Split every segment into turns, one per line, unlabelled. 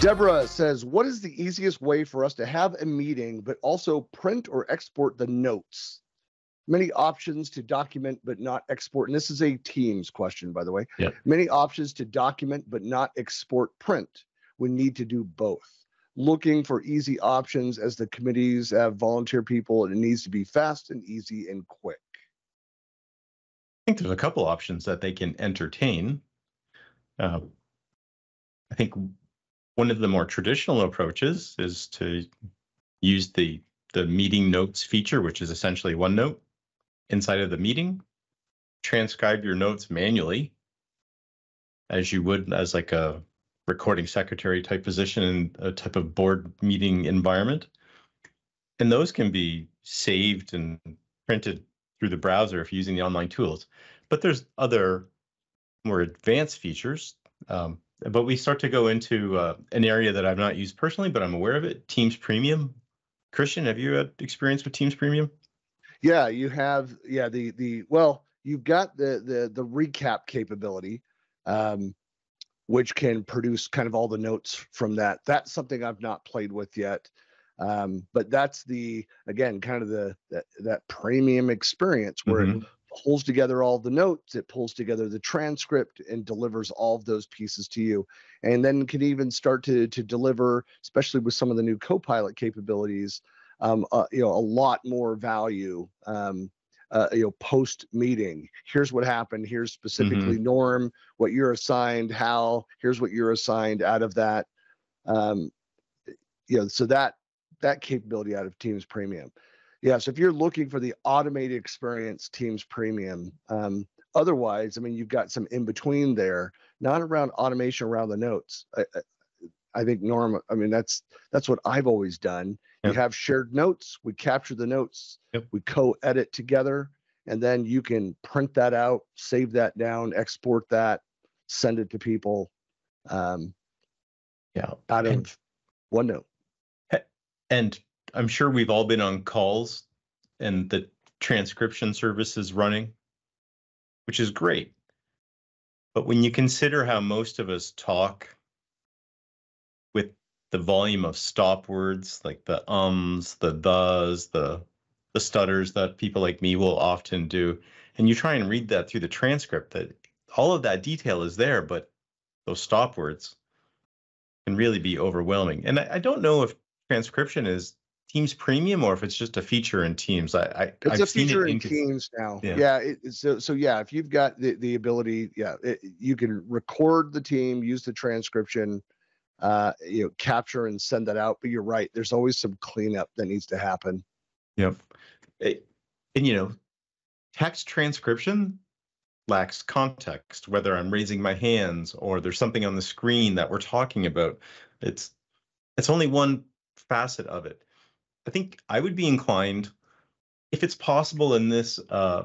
Deborah says, What is the easiest way for us to have a meeting, but also print or export the notes? Many options to document, but not export. And this is a Teams question, by the way.
Yep.
Many options to document, but not export print. We need to do both. Looking for easy options as the committees have volunteer people, and it needs to be fast and easy and quick.
I think there's a couple options that they can entertain. Uh, I think one of the more traditional approaches is to use the the meeting notes feature, which is essentially OneNote inside of the meeting. Transcribe your notes manually, as you would as like a recording secretary type position in a type of board meeting environment. And those can be saved and printed through the browser if you're using the online tools. But there's other more advanced features. Um, but we start to go into uh, an area that I've not used personally, but I'm aware of it. Teams Premium. Christian, have you had experience with Teams Premium?
Yeah, you have. Yeah, the the well, you've got the the the recap capability, um, which can produce kind of all the notes from that. That's something I've not played with yet. Um, but that's the again kind of the that, that premium experience where
Mhm.
it pulls together all the notes, it pulls together the transcript and delivers all of those pieces to you, and then can even start to to deliver, especially with some of the new Copilot capabilities, um, uh, you know, a lot more value. Um, uh, you know, post meeting. Here's what happened. Here's specifically Norm, what you're assigned. How? Here's what you're assigned out of that. Um, you know, so that that capability out of Teams Premium. Yeah, so if you're looking for the automated experience, Teams Premium. Um, otherwise, I mean, you've got some in between there, not around automation around the notes. I, I, I think Norm. I mean, that's that's what I've always done.
Yep.
You have shared notes. We capture the notes.
Yep.
We co-edit together, and then you can print that out, save that down, export that, send it to people um,
Yeah.
out of OneNote.
And I'm sure we've all been on calls and the transcription service is running, which is great. But when you consider how most of us talk with the volume of stop words, like the ums, the thes, the the stutters that people like me will often do, and you try and read that through the transcript, that all of that detail is there, but those stop words can really be overwhelming. And I, I don't know if transcription is Teams Premium or if it's just a feature in Teams. I, I
It's
I've
a
seen
feature
it
in
in
Teams now.
Yeah.
Yeah. it, so so yeah, if you've got the, the ability, yeah, it, you can record the team, use the transcription, uh, you know, capture and send that out. But you're right, there's always some cleanup that needs to happen.
Yep. It- and you know, text transcription lacks context, whether I'm raising my hands or there's something on the screen that we're talking about. It's it's only one facet of it. I think I would be inclined, if it's possible in this uh,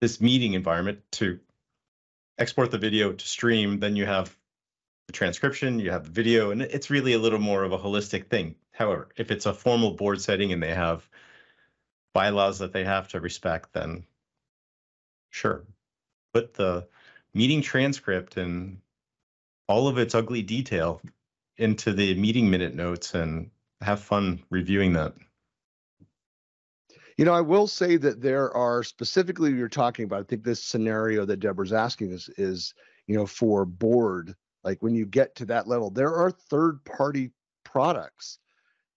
this meeting environment, to export the video to stream. Then you have the transcription, you have the video, and it's really a little more of a holistic thing. However, if it's a formal board setting and they have bylaws that they have to respect, then sure. Put the meeting transcript and all of its ugly detail into the meeting minute notes and have fun reviewing that.
You know, I will say that there are specifically you're talking about. I think this scenario that Deborah's asking is is you know for board. Like when you get to that level, there are third party products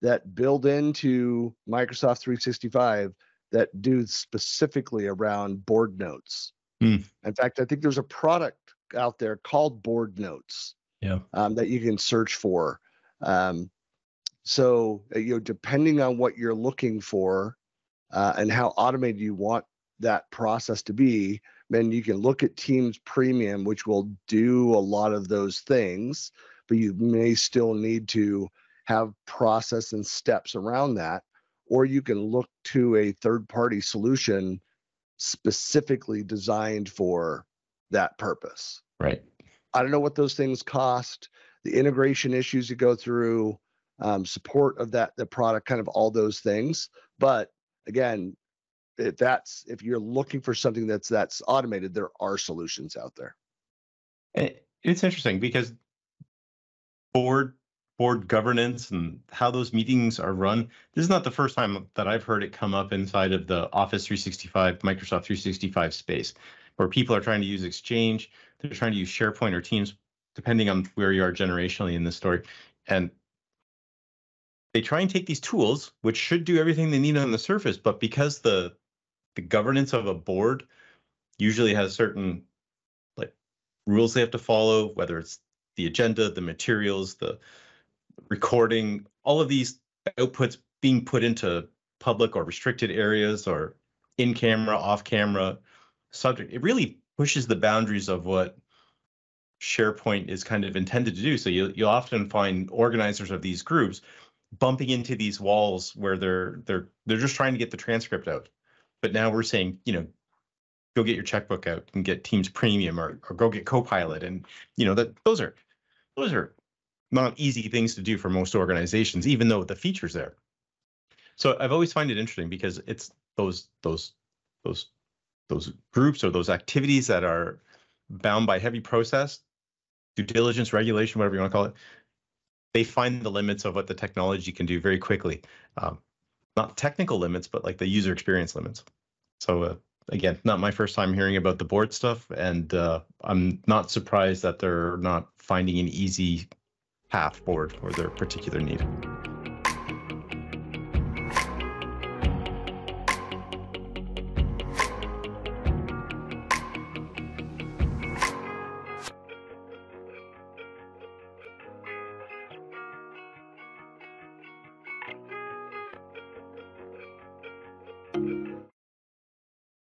that build into Microsoft 365 that do specifically around board notes.
Hmm.
In fact, I think there's a product out there called Board Notes
Yeah.
um, that you can search for. Um, so uh, you know, depending on what you're looking for uh, and how automated you want that process to be, then you can look at Teams Premium, which will do a lot of those things, but you may still need to have process and steps around that, or you can look to a third-party solution specifically designed for that purpose.
Right.
I don't know what those things cost, the integration issues you go through, um, support of that the product, kind of all those things. But again, if that's if you're looking for something that's that's automated, there are solutions out there.
It's interesting because board board governance and how those meetings are run. This is not the first time that I've heard it come up inside of the Office 365, Microsoft 365 space, where people are trying to use Exchange, they're trying to use SharePoint or Teams, depending on where you are generationally in this story. And they try and take these tools, which should do everything they need on the surface, but because the the governance of a board usually has certain like rules they have to follow, whether it's the agenda, the materials, the recording, all of these outputs being put into public or restricted areas or in camera, off camera subject. It really pushes the boundaries of what SharePoint is kind of intended to do. So you you often find organizers of these groups bumping into these walls where they're they're they're just trying to get the transcript out. But now we're saying, you know, go get your checkbook out and get Teams Premium or or go get Copilot. And you know that those are those are not easy things to do for most organizations, even though the features there. So I've always find it interesting because it's those those those those groups or those activities that are bound by heavy process, due diligence, regulation, whatever you want to call it, they find the limits of what the technology can do very quickly. Um, not technical limits, but like the user experience limits. So uh, again, not my first time hearing about the board stuff, and uh, I'm not surprised that they're not finding an easy path forward for their particular need.